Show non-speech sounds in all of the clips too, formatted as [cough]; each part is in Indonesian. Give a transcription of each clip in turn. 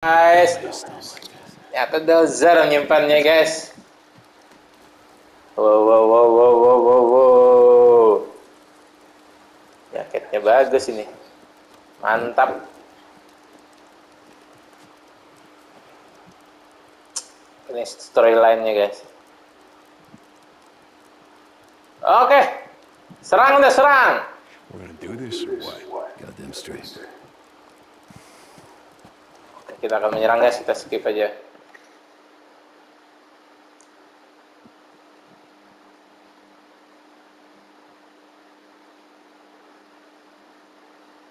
guys. Ternyata dozer nyimpannya guys. Wow wow wow wow wow wow wow. Jaketnya bagus ini. Mantap. Ini storyline-nya guys. Oke. Serang udah serang. We're gonna do this or what? Goddamn straight. Kita akan menyerang guys. Kita skip aja.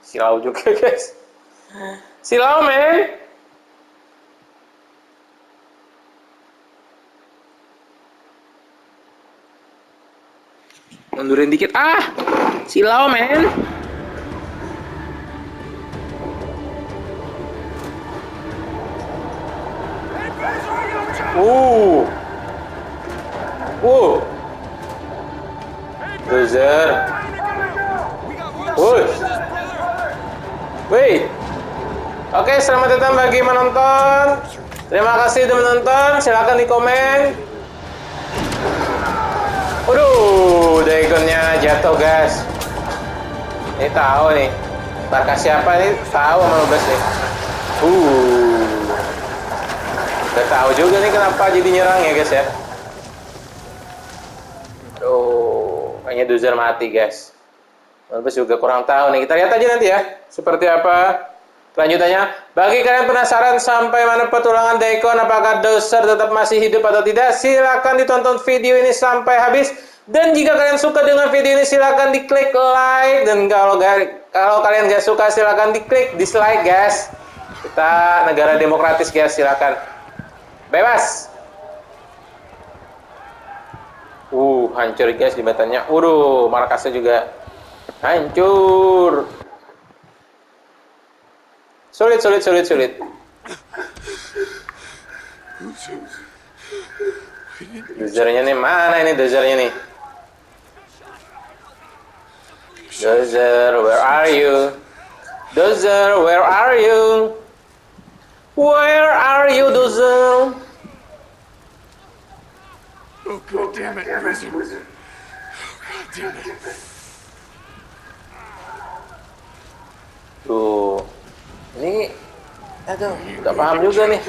Silau juga [laughs] guys. Silau men. Mundurin dikit. Ah silau men Uh. Uh. Dozer. Wuh. Wih. Oke, selamat datang bagi menonton. Terima kasih sudah menonton. Silahkan di komen. Waduh, dagonnya jatuh, guys. Ini tahu nih. Barca siapa nih? Tahu sama Lubes nih. Uh. Udah tahu juga nih kenapa jadi nyerang ya guys ya. Aduh, kayaknya Dozer mati guys. Lubes juga kurang tahu nih. Kita lihat aja nanti ya. Seperti apa kelanjutannya. Bagi kalian penasaran sampai mana petualangan Daikon, apakah Dozer tetap masih hidup atau tidak, silakan ditonton video ini sampai habis. Dan jika kalian suka dengan video ini, silakan diklik like. Dan kalau kalau kalian gak suka, silakan diklik dislike guys. Kita negara demokratis guys, silakan. Bebas. Uh, hancur guys jembatannya. Waduh, markasnya juga hancur. Sulit, sulit, sulit, sulit. Dozernya nih mana ini dozernya nih? Dozer, where are you? Dozer, where are you? Where are you, Dozer? Oh, god damn it, prison. Oh, god damn it. Tuh, ini, aduh, nggak paham juga nih.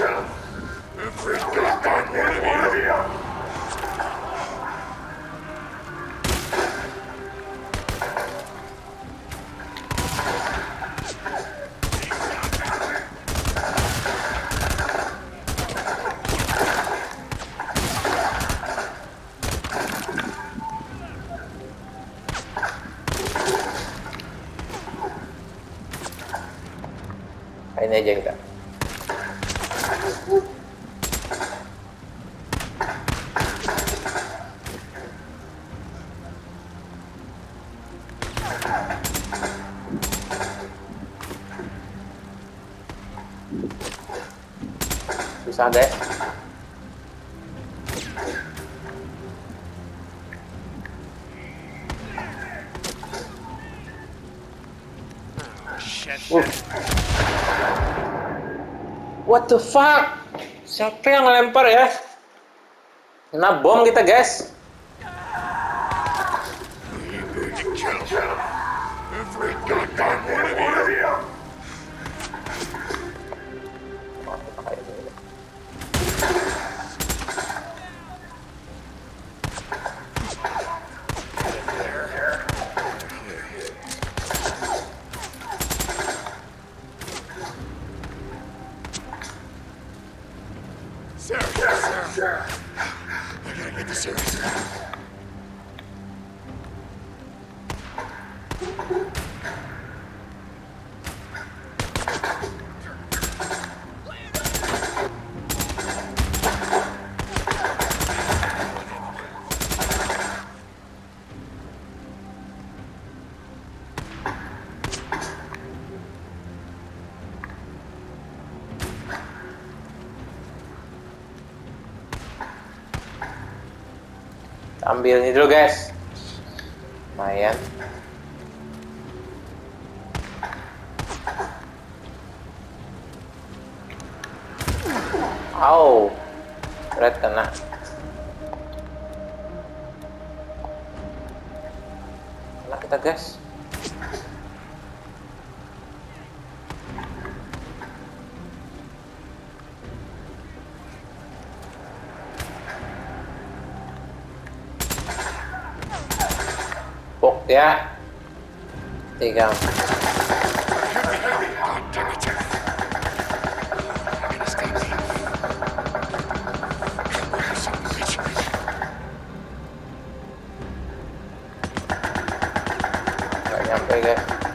Uh. What the fuck? Siapa yang ngelempar ya? Kena bom kita guys. Sarah, Sarah. I gotta get to Sarah. Ambil ini dulu guys. Lumayan. Au. Red kena. Kena kita guys. Pok ya. Tiga. God damn it. I can escape. Where is some bitch? Nggak nyampe guys.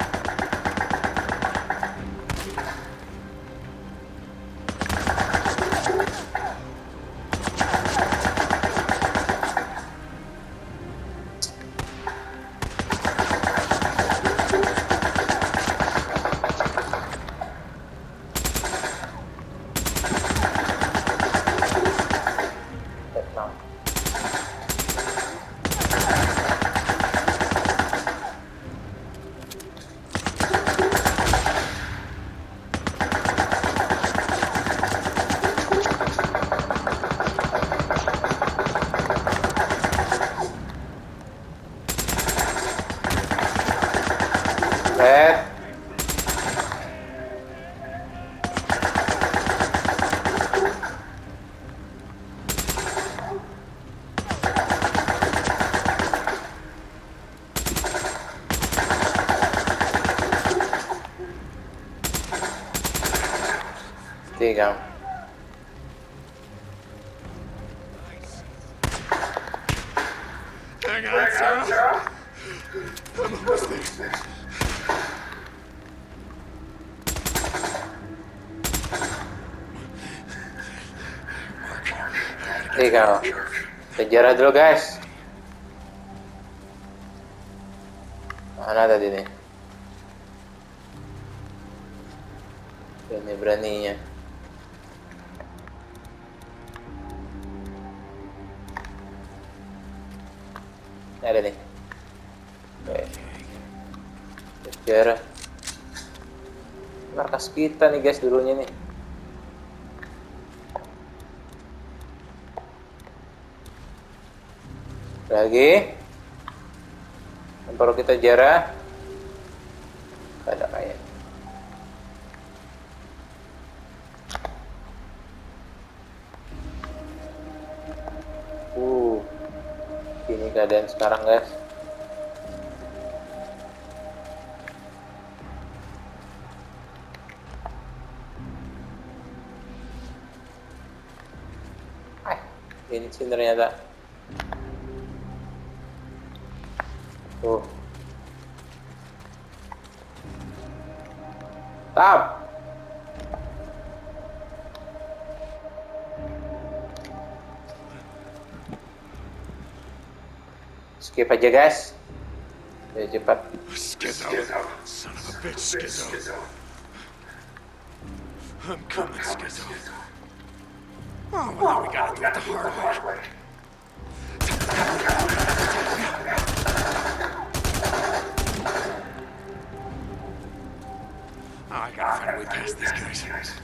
Tiga. Hang on, Sarah. I'm almost there. Tiga. Sejarah dulu guys. Mana tadi nih? Berani-beraninya. Ada nih. Oke. Sejarah. Markas kita nih guys dulunya nih. lagi yang perlu kita jarah keadaan sekarang guys Ah, ini sih ternyata Tuh. Tap. Skip aja guys. Biar cepat. Schizo. Son of a bitch, Schizo. I'm coming, Schizo. Oh, well, now we gotta do it the hard way. Oh, I gotta find a way past these guys.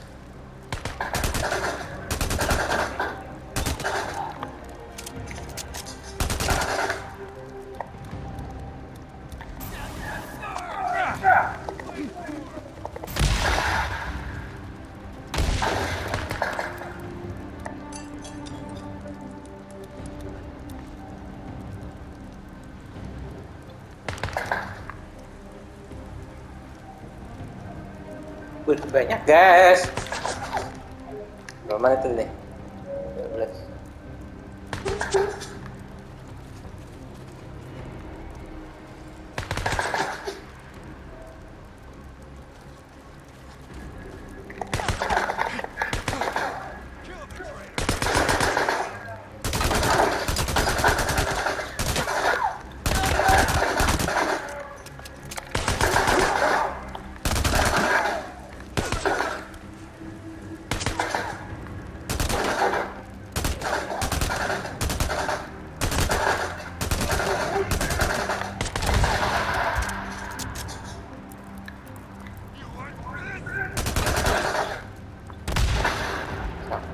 Banyak guys. Menit itu nih?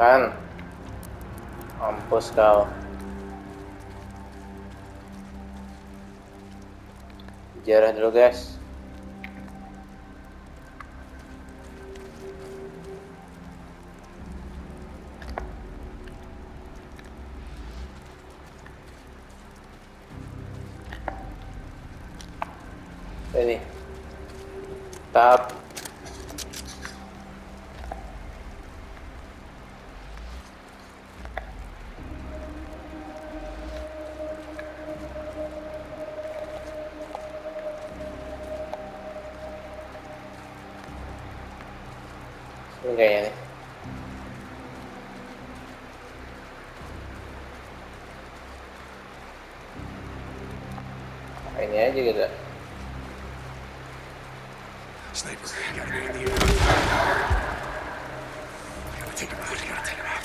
Makan. Mampus kau. Jarah dulu guys. Ini. Tap. Ini aja gitu. Sniper, gotta get in the air. Gotta take him out, gotta take him out.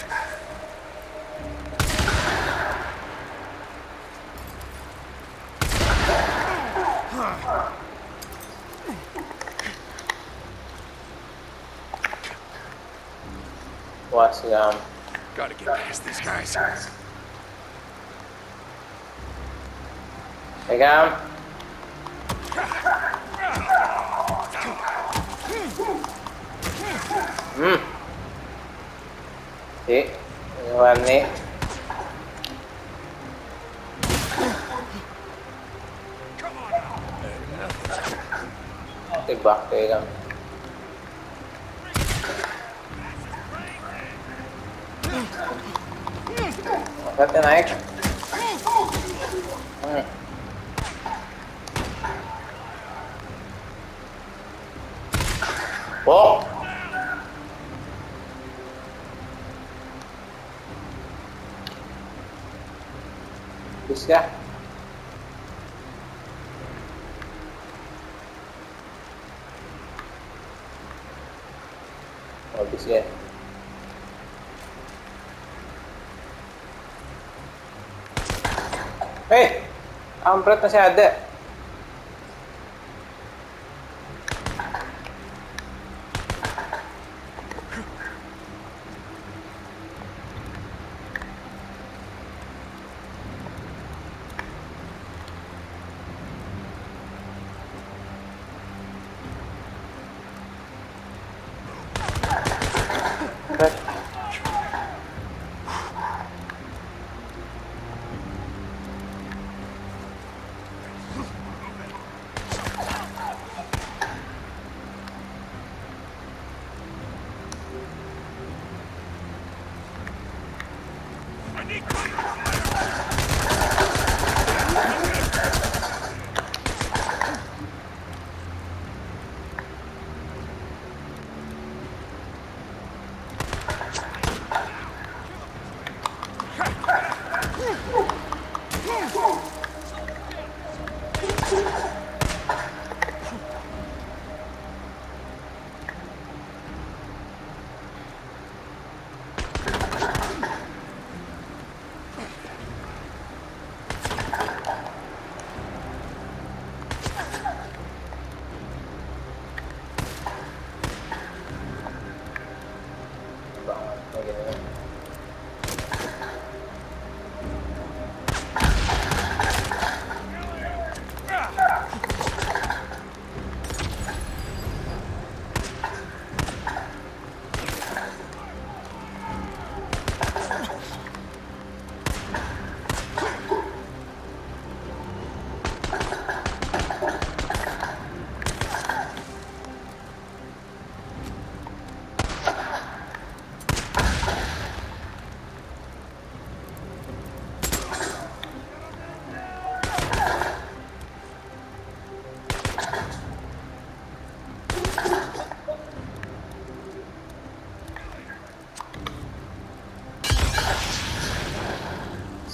Wah, segam. Gotta get past these guys. Thấy không? Ừ. Sì, Giovanni. Ti batteva. Aspetta, Nike. Bisa. Habis ya. Hei, kampret masih ada.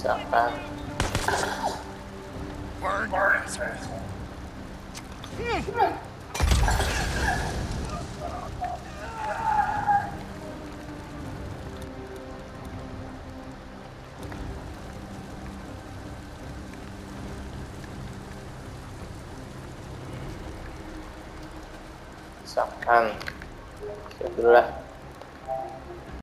Stop back. Burn, burn.